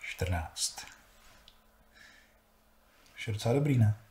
Čtrnáct. Už je docela dobrý, ne?